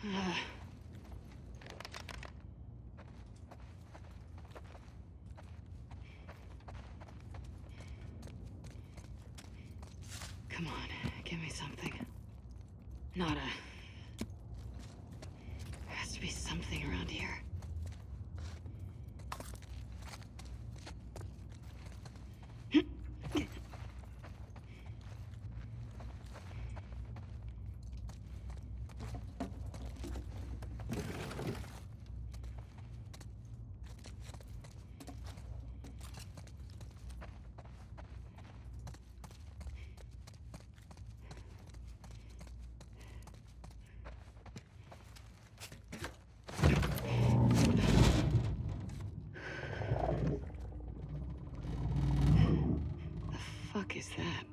Come on, give me something. Not a... There has to be something around here. The fuck is that?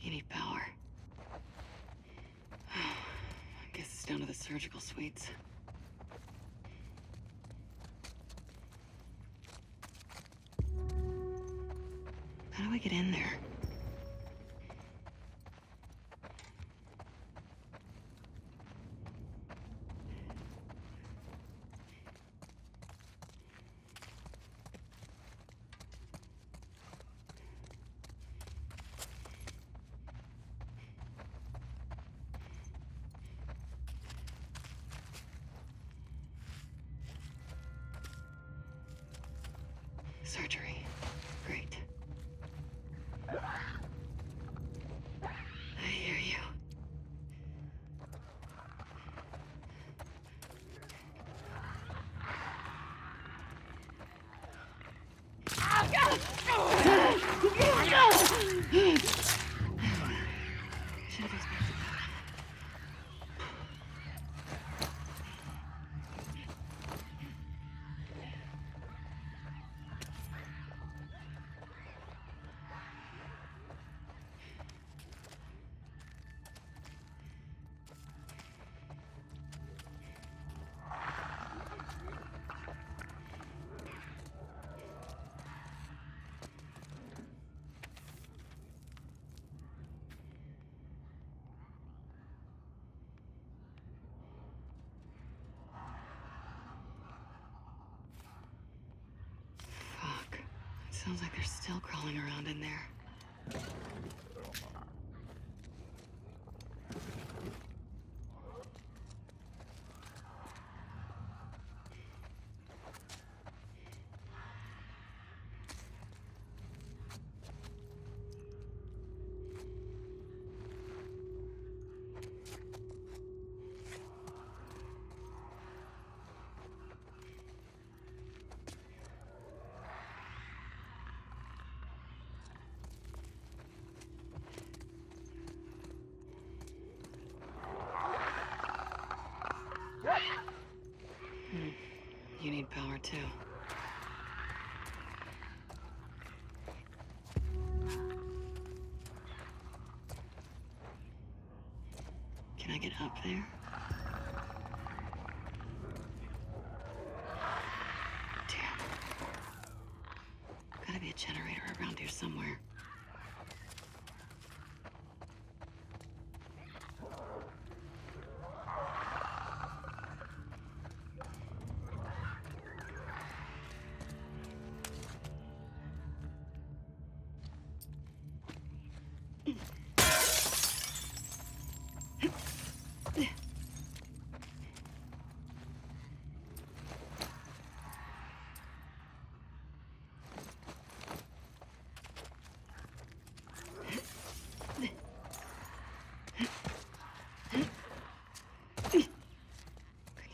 You need power. I guess it's down to the surgical suites. Sounds like they're still crawling around in there. Hmm. You need power too. Can I get up there? Damn. Gotta be a generator around here somewhere.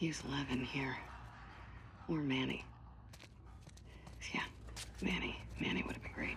Use Levin here. Or Manny. Yeah, Manny. Manny would have been great.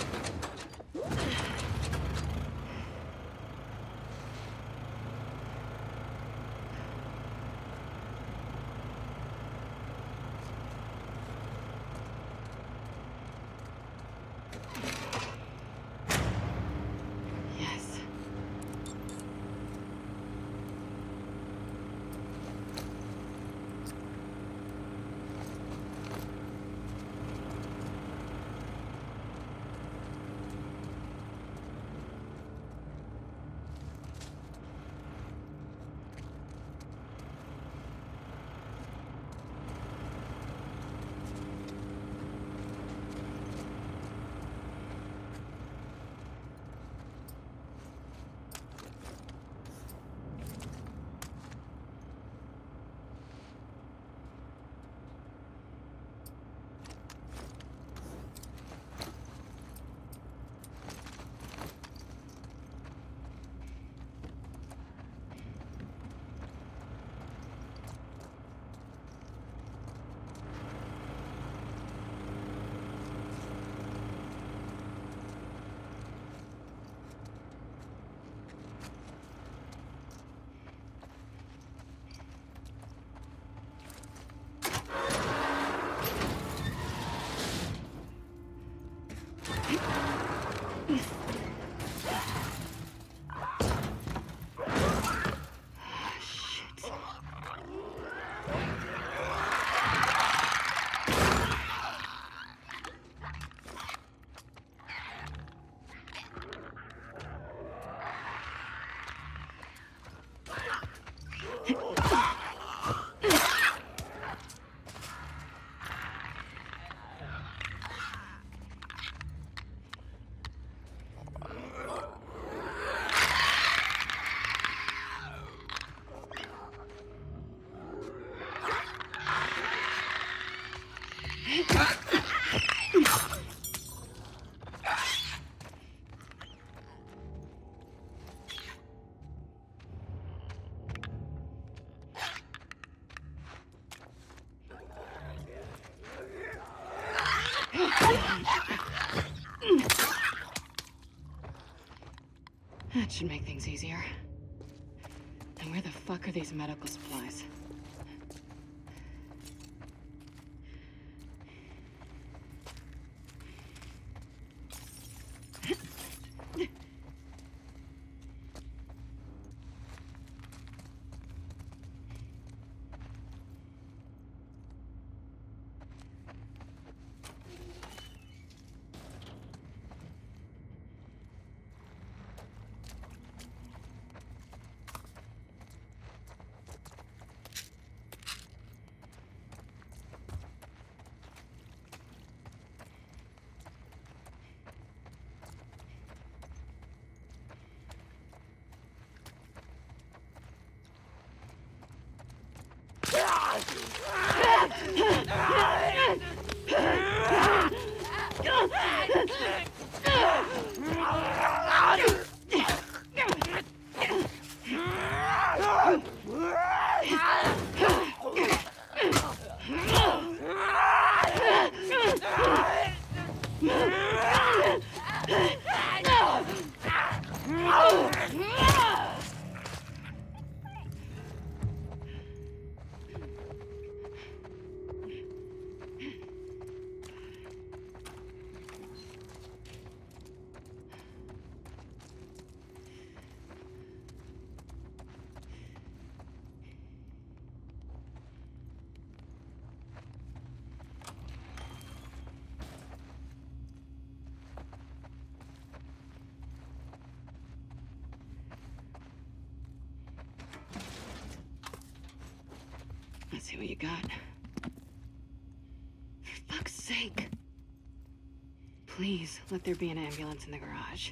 easier. And where the fuck are these medical supplies? What you got. For fuck's sake. Please, let there be an ambulance in the garage.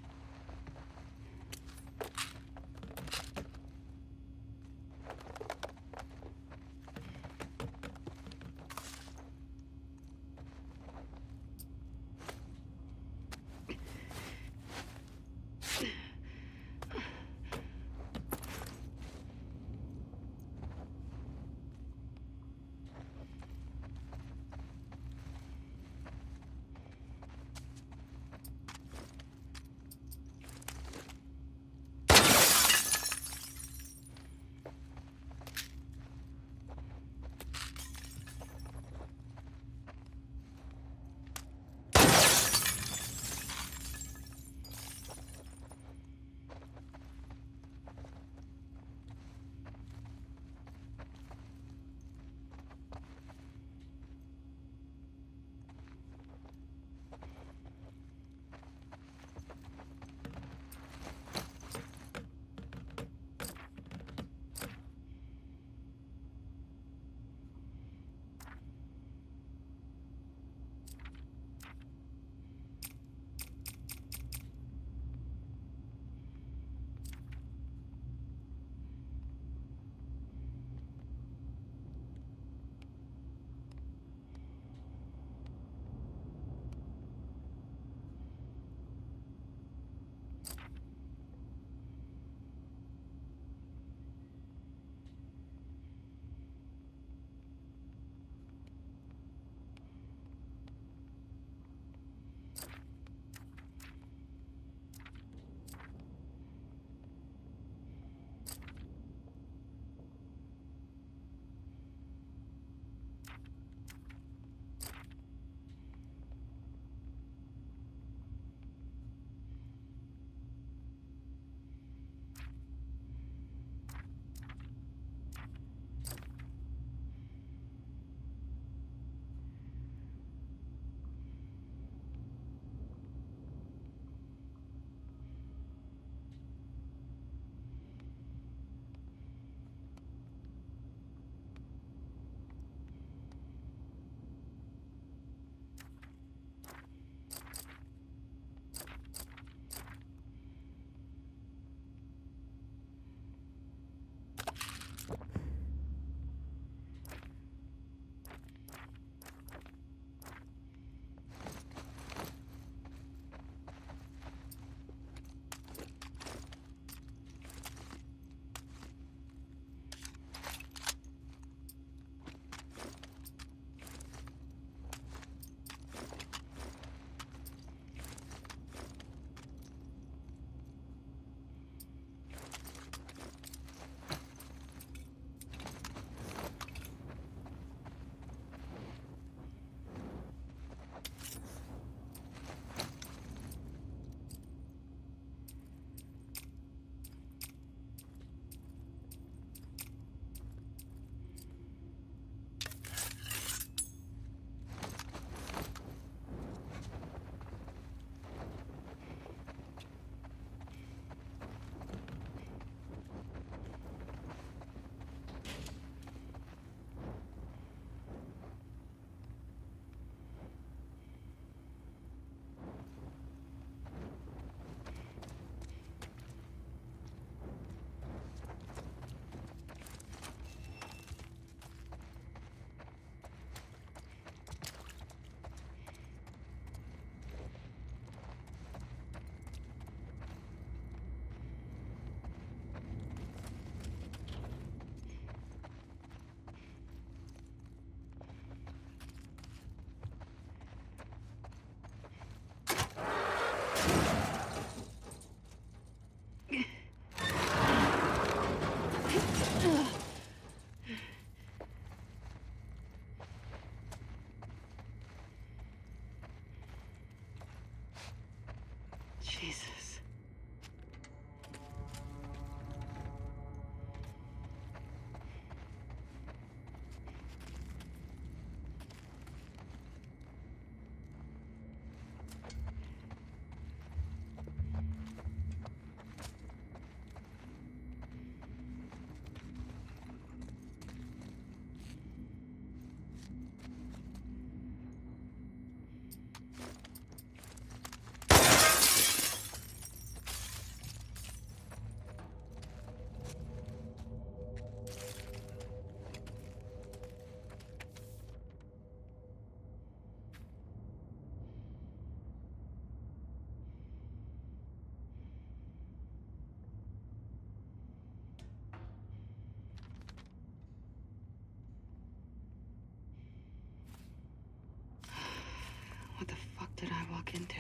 Did I walk into?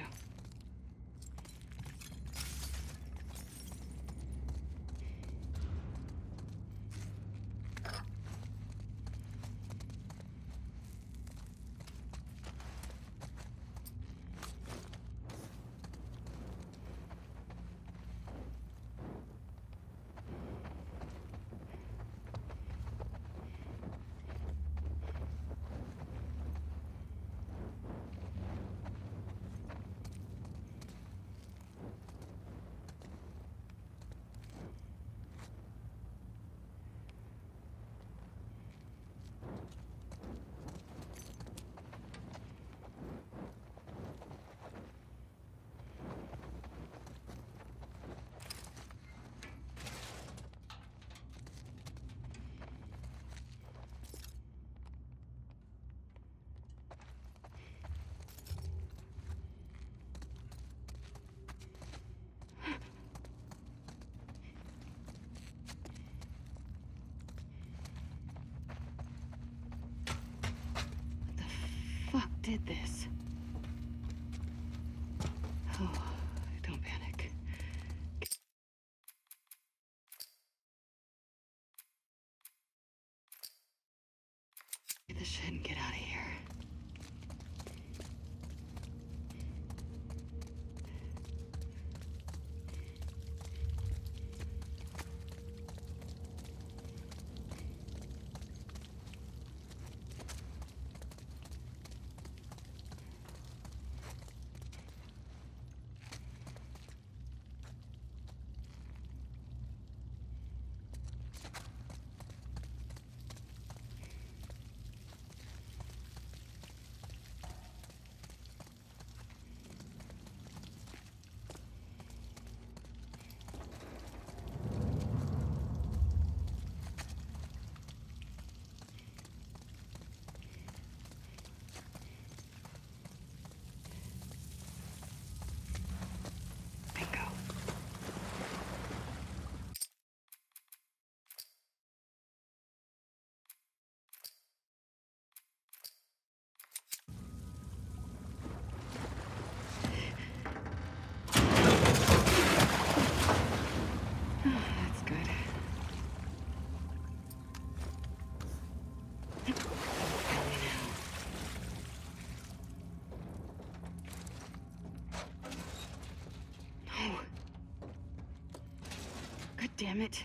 fuck did this? Oh, damn it.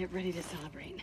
Get ready to celebrate.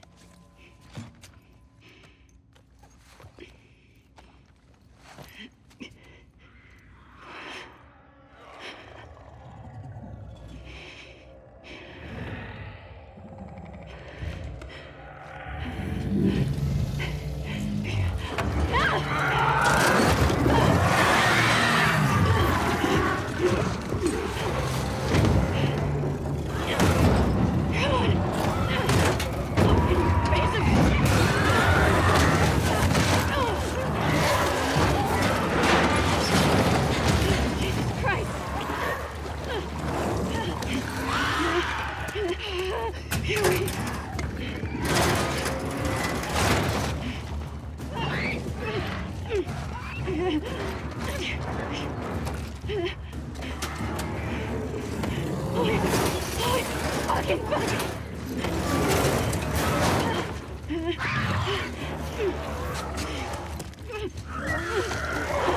You? Fuck you!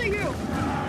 Of you!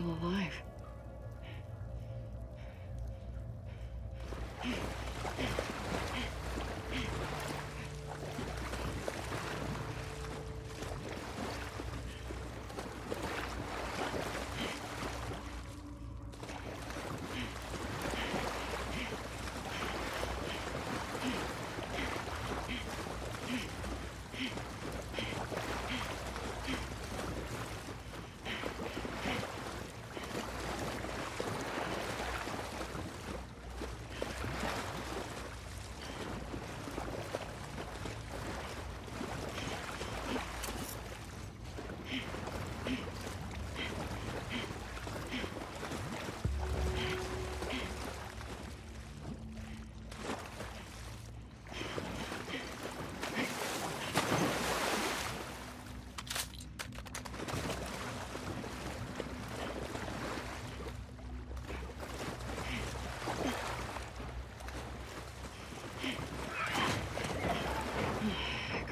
Still alive.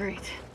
Great.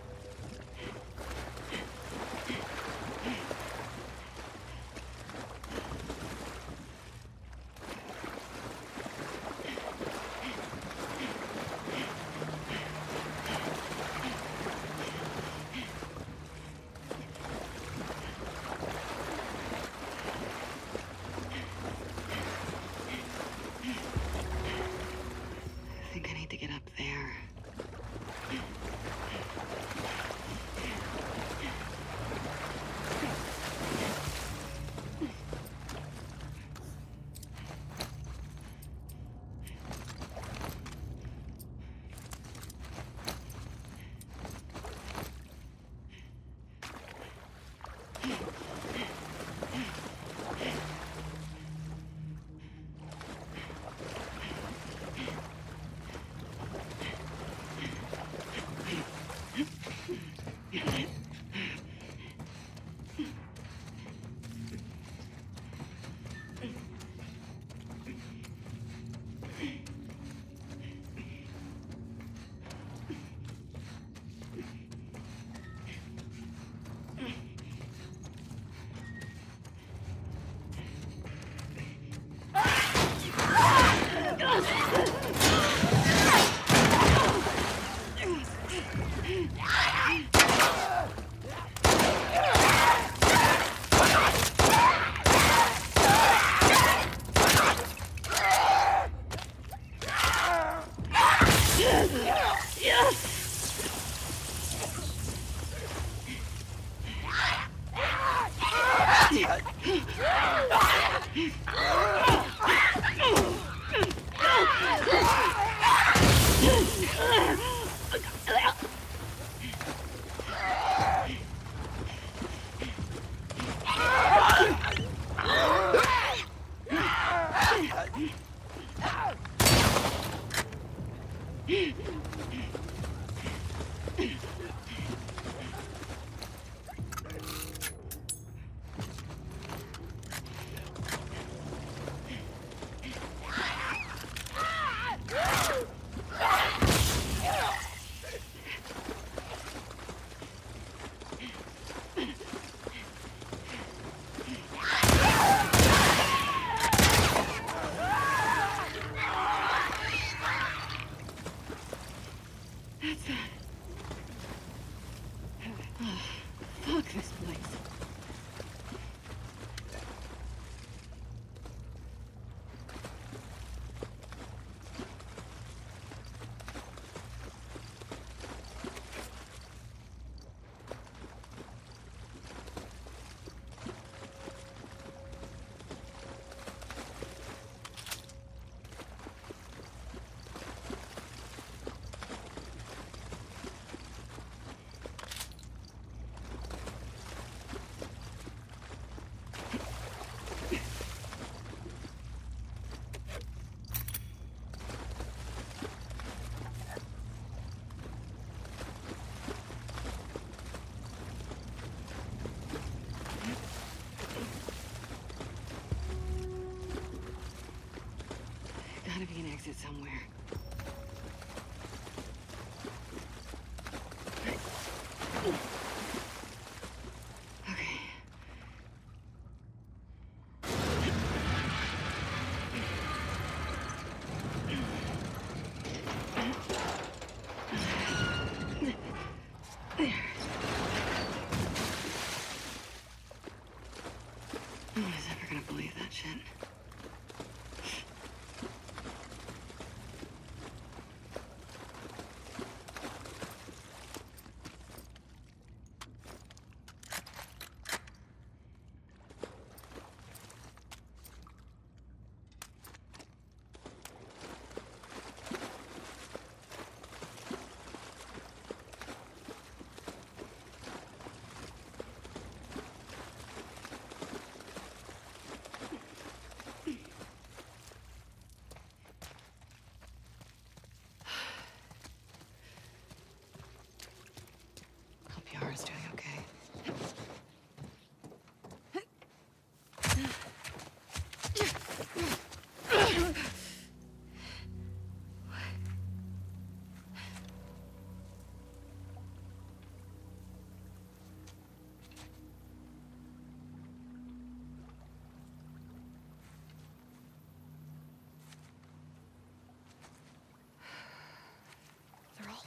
Ah!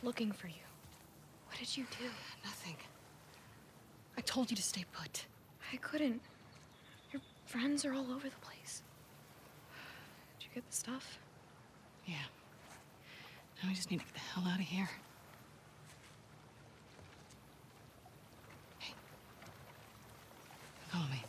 Looking for you. What did you do? Nothing. I told you to stay put. I couldn't. Your friends are all over the place. Did you get the stuff? Yeah. Now we just need to get the hell out of here. Hey. Follow me.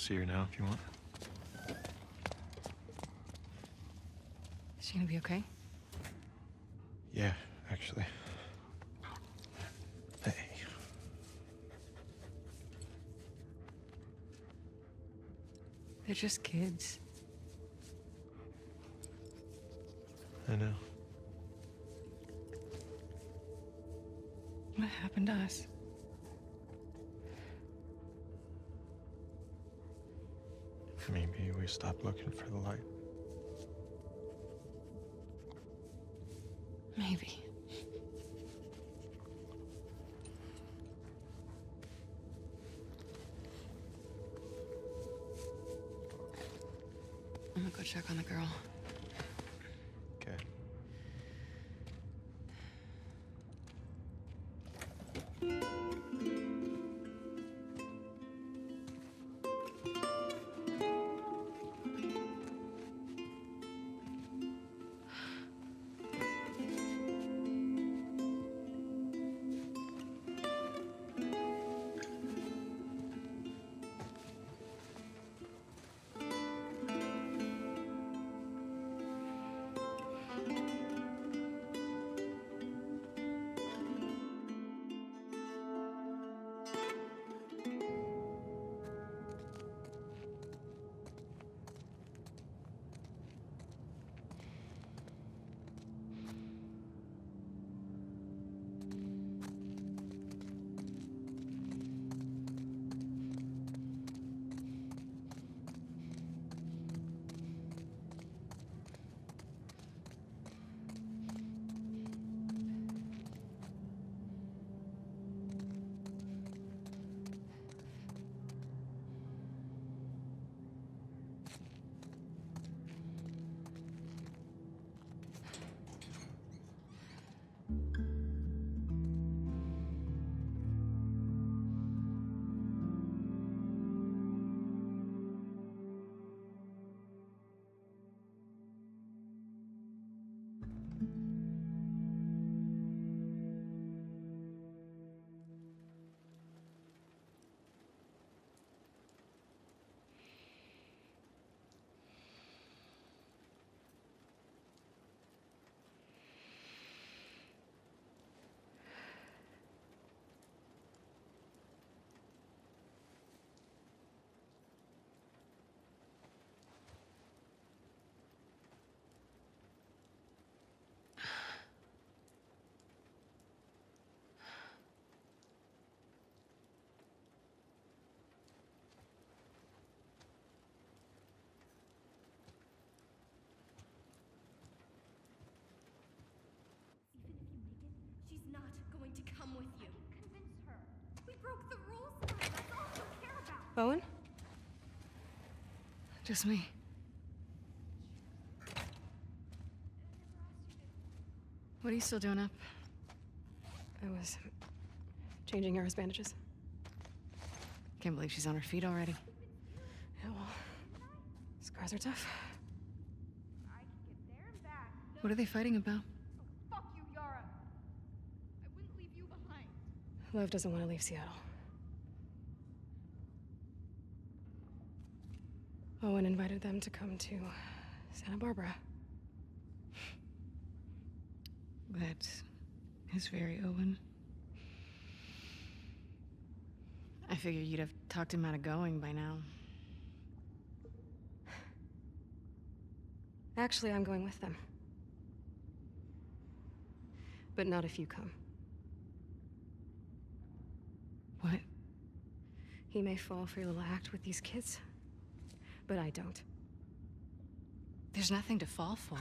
See her now if you want. Is she gonna be okay? Yeah, actually. Hey. They're just kids. I know. What happened to us? Stopped looking for the light. Maybe. Broke the rules, That's all you care about. Owen? Just me. What are you still doing up? I was changing Yara's bandages. Can't believe she's on her feet already. Yeah, well, scars are tough. I can get there and back. No, What are they fighting about? fuck you, Yara. I wouldn't leave you behind. Lev doesn't want to leave Seattle. Owen invited them to come to Santa Barbara. That is very Owen. I figured you'd have talked him out of going by now. Actually, I'm going with them. But not if you come. What? He may fall for your little act with these kids, but I don't. There's nothing to fall for.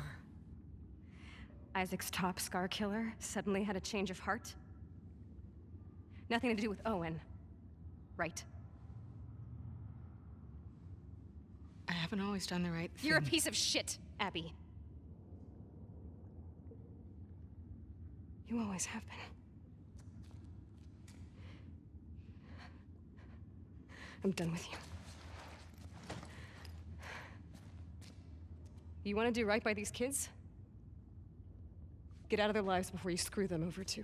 Isaac's top scar killer suddenly had a change of heart? Nothing to do with Owen, right? I haven't always done the right thing. You're a piece of shit, Abby. You always have been. I'm done with you. You want to do right by these kids? Get out of their lives before you screw them over too.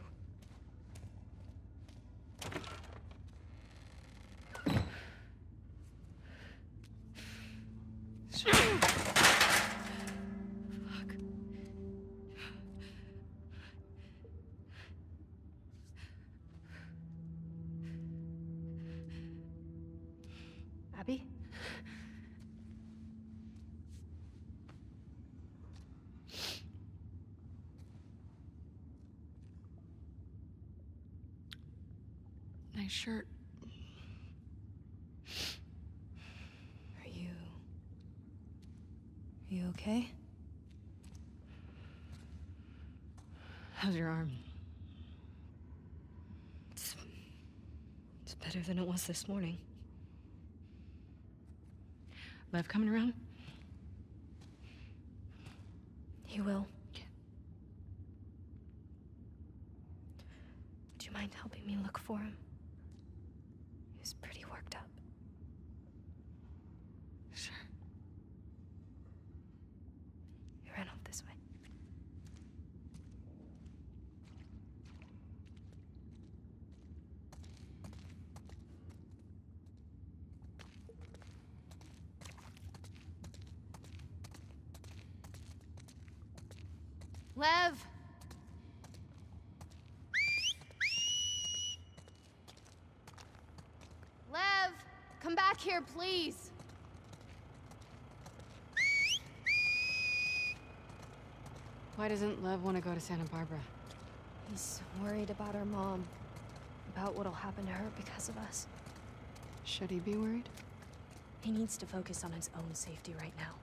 Shirt. Are you. Are you okay? How's your arm? It's. It's better than it was this morning. Lev coming around? He will. Would you mind helping me look for him? He was pretty worked up. Sure. He ran off this way. Lev! Lev! Come back here, please! Why doesn't Lev want to go to Santa Barbara? He's worried about our mom. About what'll happen to her because of us. Should he be worried? He needs to focus on his own safety right now.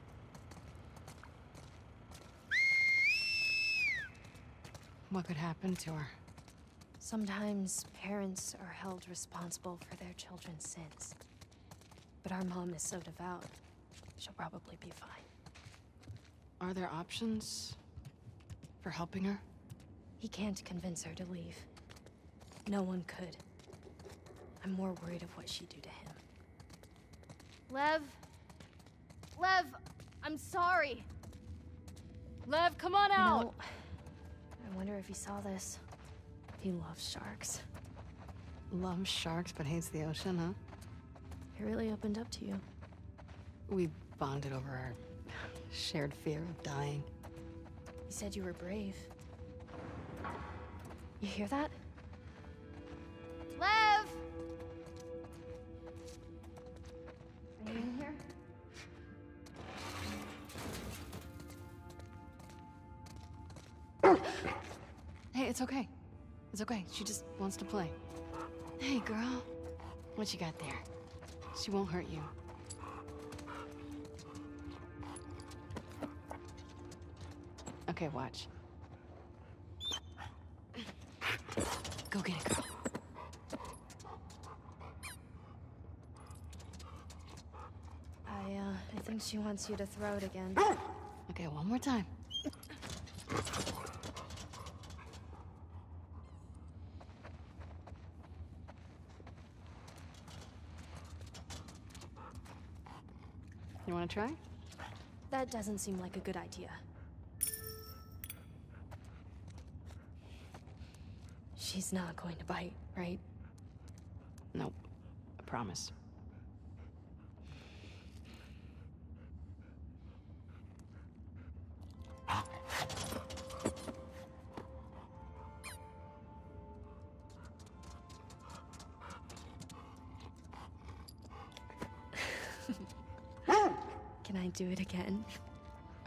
What could happen to her? Sometimes parents are held responsible for their children's sins. But our mom is so devout, she'll probably be fine. Are there options for helping her? He can't convince her to leave. No one could. I'm more worried of what she'd do to him. Lev? Lev, I'm sorry. Lev, come on You out! know, I wonder if he saw this. He loves sharks. Loves sharks but hates the ocean, huh? He really opened up to you. We bonded over our shared fear of dying. You said you were brave. You hear that? Lev! Are you in here? Hey, it's okay. It's okay. She just wants to play. Hey, girl. What you got there? She won't hurt you. Okay, watch. Go get it, girl. I, uh, I think she wants you to throw it again. Okay, one more time. Try? That doesn't seem like a good idea. She's not going to bite, right? Nope. I promise. Do it again?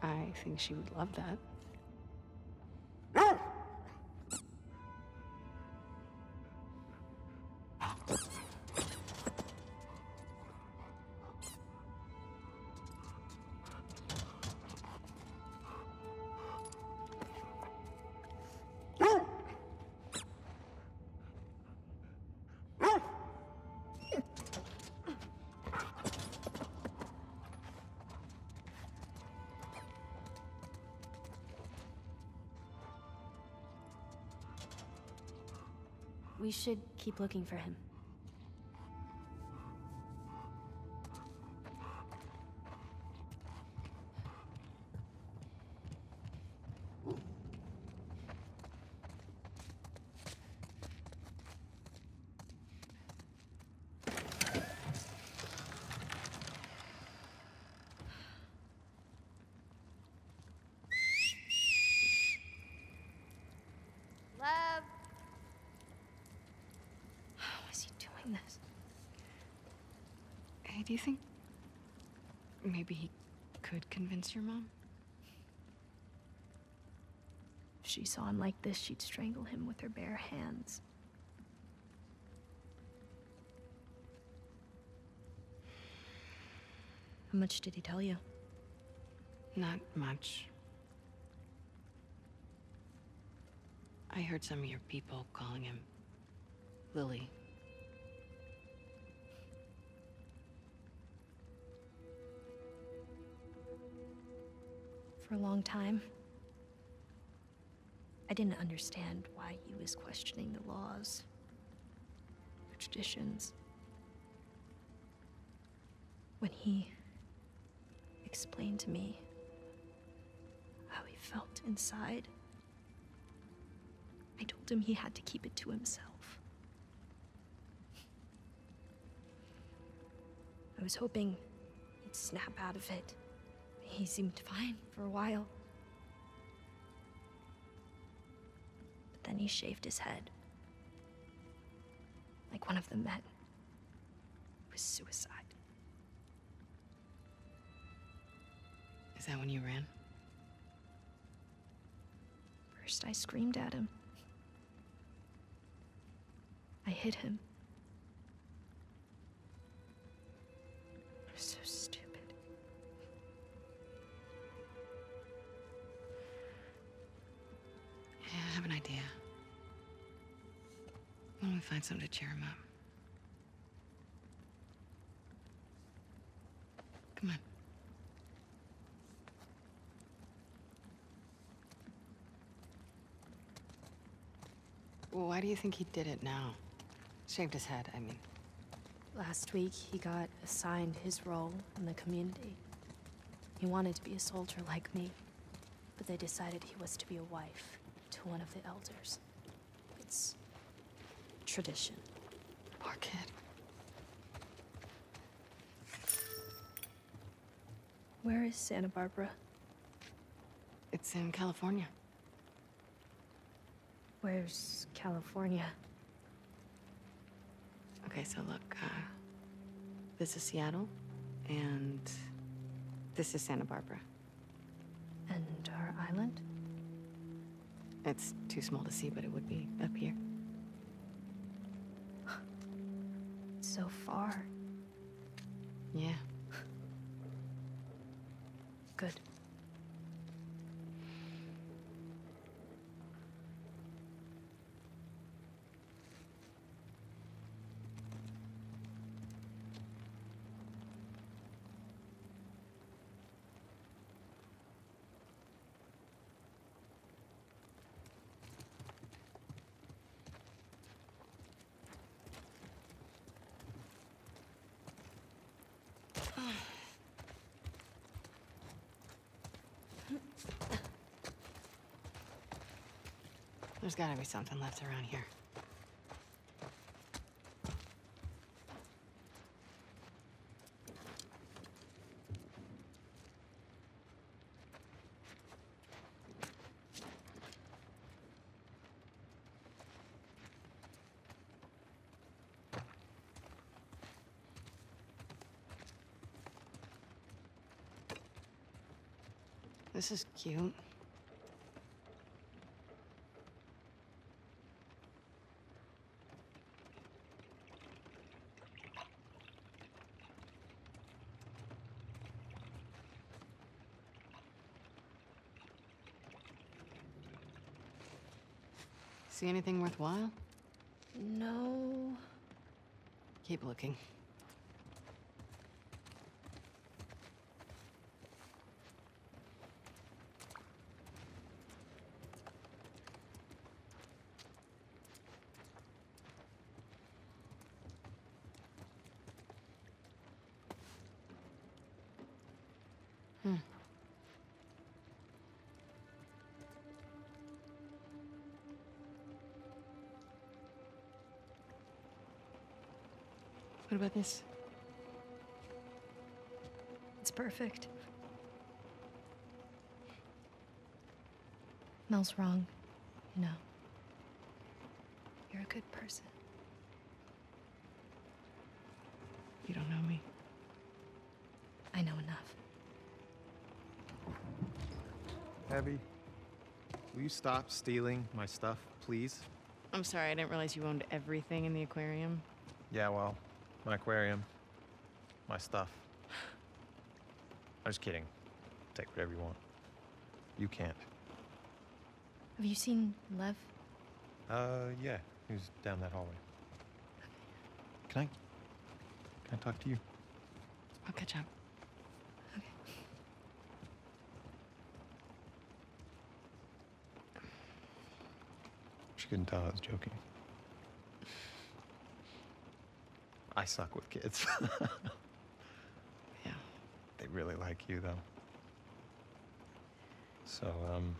I think she would love that. We should keep looking for him. Your mom? If she saw him like this, she'd strangle him with her bare hands. How much did he tell you? Not much. I heard some of your people calling him Lily. For a long time, I didn't understand why he was questioning the laws, the traditions. When he explained to me how he felt inside, I told him he had to keep it to himself. I was hoping he'd snap out of it. He seemed fine for a while. But then he shaved his head. Like one of the men. It was suicide. Is that when you ran? First, I screamed at him. I hit him. Find something to cheer him up? Come on. Well, why do you think he did it now? Shaved his head, I mean. Last week, he got assigned his role in the community. He wanted to be a soldier like me, but they decided he was to be a wife to one of the elders. It's tradition. Poor kid. Where is Santa Barbara? It's in California. Where's California? Okay, so look, uh, this is Seattle, and this is Santa Barbara. And our island? It's too small to see, but it would be up here. So far. Yeah. Good. There's gotta be something left around here. This is cute. See anything worthwhile? No. Keep looking. This—it's perfect. Mel's wrong, you know. You're a good person. You don't know me. I know enough. Abby, will you stop stealing my stuff, please? I'm sorry, I didn't realize you owned everything in the aquarium. Yeah, well, my aquarium, my stuff. I'm just kidding. Take whatever you want. You can't. Have you seen Lev? Uh, yeah, he was down that hallway. Can I? Can I talk to you? I'll catch up. Okay. She couldn't tell I was joking. I suck with kids. Yeah. they really like you, though. So, um,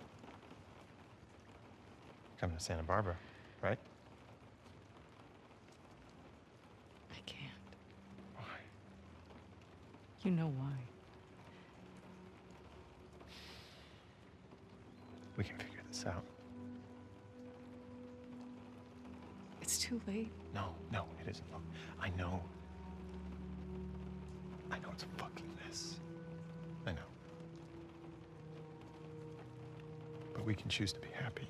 coming to Santa Barbara, right? I can't. Why? You know why. We can figure this out. Too late. No, no, it isn't. Look, I know. I know it's a fucking mess. I know. But we can choose to be happy.